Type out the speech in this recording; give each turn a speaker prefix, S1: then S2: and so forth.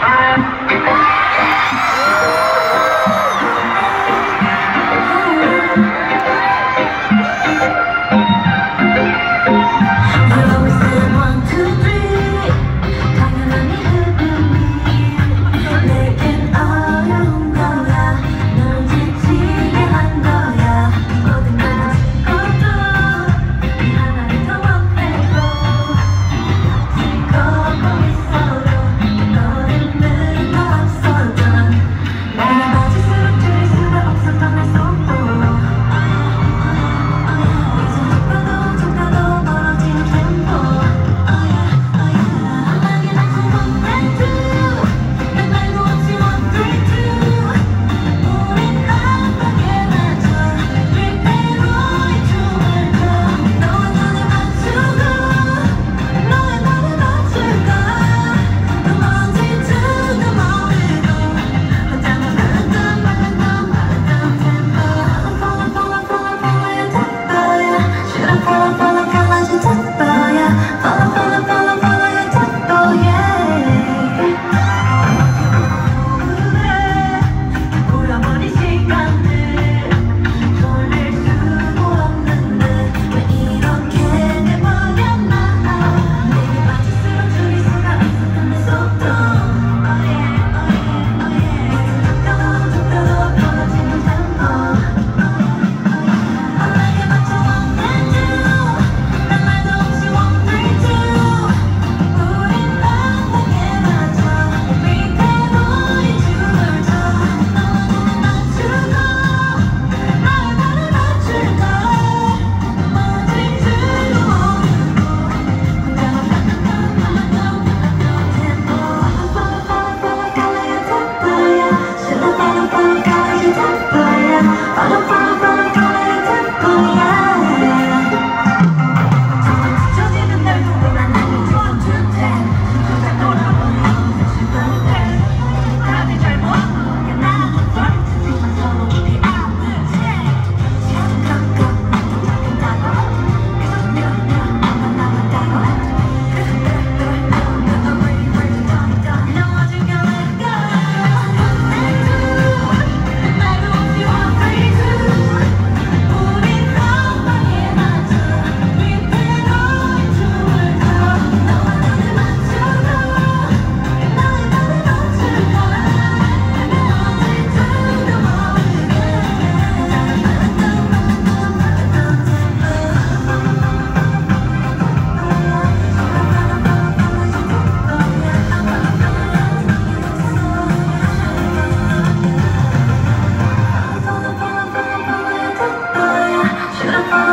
S1: follow,